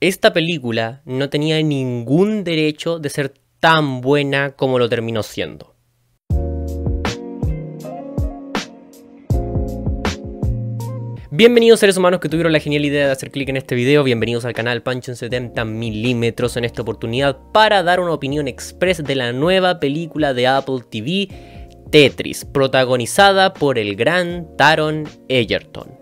Esta película no tenía ningún derecho de ser tan buena como lo terminó siendo. Bienvenidos seres humanos que tuvieron la genial idea de hacer clic en este video, bienvenidos al canal Pancho en 70 milímetros en esta oportunidad para dar una opinión express de la nueva película de Apple TV, Tetris, protagonizada por el gran Taron Egerton.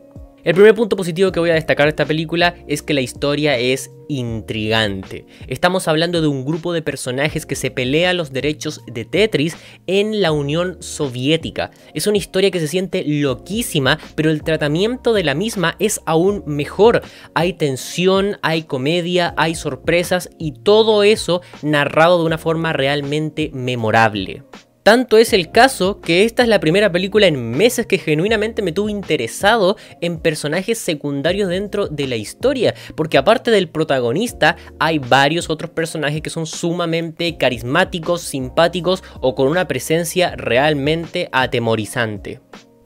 El primer punto positivo que voy a destacar de esta película es que la historia es intrigante. Estamos hablando de un grupo de personajes que se pelea los derechos de Tetris en la Unión Soviética. Es una historia que se siente loquísima, pero el tratamiento de la misma es aún mejor. Hay tensión, hay comedia, hay sorpresas y todo eso narrado de una forma realmente memorable. Tanto es el caso que esta es la primera película en meses que genuinamente me tuvo interesado en personajes secundarios dentro de la historia, porque aparte del protagonista hay varios otros personajes que son sumamente carismáticos, simpáticos o con una presencia realmente atemorizante.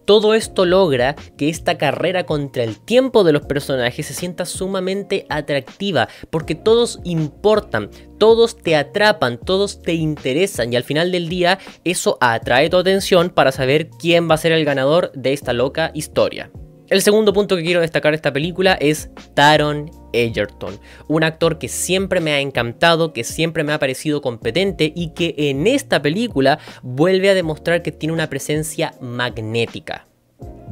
Todo esto logra que esta carrera contra el tiempo de los personajes se sienta sumamente atractiva, porque todos importan, todos te atrapan, todos te interesan y al final del día eso atrae tu atención para saber quién va a ser el ganador de esta loca historia. El segundo punto que quiero destacar de esta película es Taron Egerton, un actor que siempre me ha encantado, que siempre me ha parecido competente y que en esta película vuelve a demostrar que tiene una presencia magnética.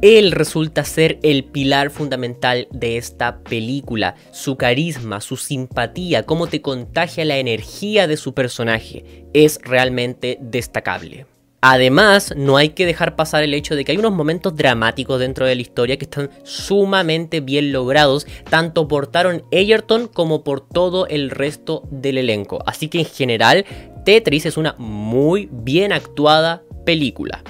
Él resulta ser el pilar fundamental de esta película, su carisma, su simpatía, cómo te contagia la energía de su personaje, es realmente destacable. Además, no hay que dejar pasar el hecho de que hay unos momentos dramáticos dentro de la historia que están sumamente bien logrados, tanto por Taron Egerton como por todo el resto del elenco. Así que en general, Tetris es una muy bien actuada película.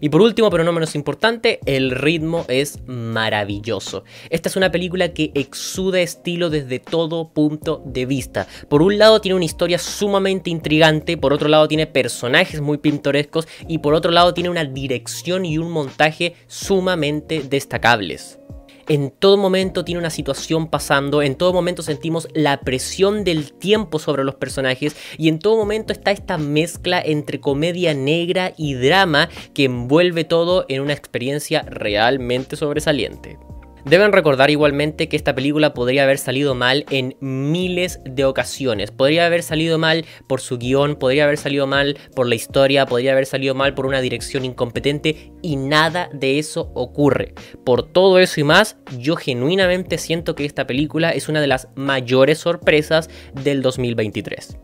Y por último, pero no menos importante, el ritmo es maravilloso. Esta es una película que exuda estilo desde todo punto de vista. Por un lado tiene una historia sumamente intrigante, por otro lado tiene personajes muy pintorescos y por otro lado tiene una dirección y un montaje sumamente destacables en todo momento tiene una situación pasando, en todo momento sentimos la presión del tiempo sobre los personajes y en todo momento está esta mezcla entre comedia negra y drama que envuelve todo en una experiencia realmente sobresaliente. Deben recordar igualmente que esta película podría haber salido mal en miles de ocasiones. Podría haber salido mal por su guion, podría haber salido mal por la historia, podría haber salido mal por una dirección incompetente y nada de eso ocurre. Por todo eso y más, yo genuinamente siento que esta película es una de las mayores sorpresas del 2023.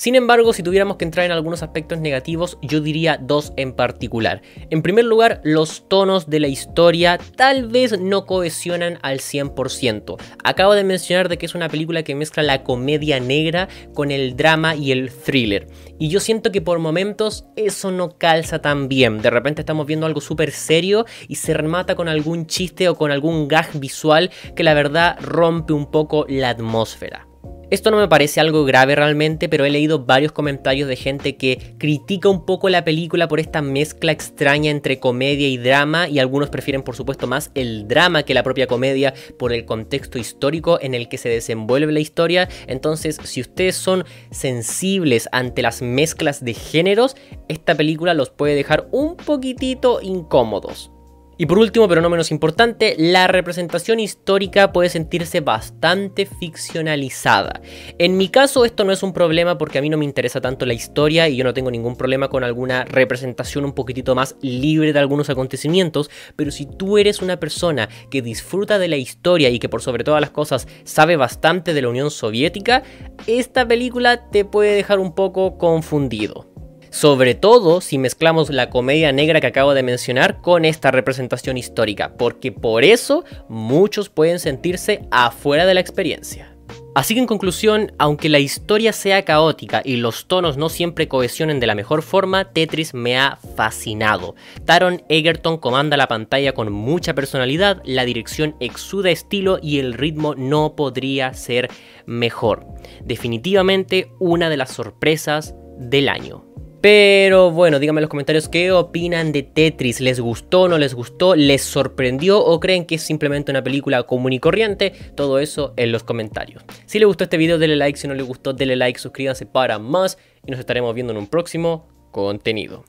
Sin embargo, si tuviéramos que entrar en algunos aspectos negativos, yo diría dos en particular. En primer lugar, los tonos de la historia tal vez no cohesionan al 100%. Acabo de mencionar de que es una película que mezcla la comedia negra con el drama y el thriller. Y yo siento que por momentos eso no calza tan bien. De repente estamos viendo algo súper serio y se remata con algún chiste o con algún gag visual que la verdad rompe un poco la atmósfera. Esto no me parece algo grave realmente, pero he leído varios comentarios de gente que critica un poco la película por esta mezcla extraña entre comedia y drama, y algunos prefieren por supuesto más el drama que la propia comedia por el contexto histórico en el que se desenvuelve la historia. Entonces, si ustedes son sensibles ante las mezclas de géneros, esta película los puede dejar un poquitito incómodos. Y por último, pero no menos importante, la representación histórica puede sentirse bastante ficcionalizada. En mi caso esto no es un problema porque a mí no me interesa tanto la historia y yo no tengo ningún problema con alguna representación un poquitito más libre de algunos acontecimientos, pero si tú eres una persona que disfruta de la historia y que por sobre todas las cosas sabe bastante de la Unión Soviética, esta película te puede dejar un poco confundido. Sobre todo si mezclamos la comedia negra que acabo de mencionar con esta representación histórica, porque por eso muchos pueden sentirse afuera de la experiencia. Así que en conclusión, aunque la historia sea caótica y los tonos no siempre cohesionen de la mejor forma, Tetris me ha fascinado. Taron Egerton comanda la pantalla con mucha personalidad, la dirección exuda estilo y el ritmo no podría ser mejor. Definitivamente una de las sorpresas del año. Pero bueno, díganme en los comentarios qué opinan de Tetris. ¿Les gustó, no les gustó? ¿Les sorprendió o creen que es simplemente una película común y corriente? Todo eso en los comentarios. Si les gustó este video, denle like. Si no les gustó, denle like. Suscríbanse para más. Y nos estaremos viendo en un próximo contenido.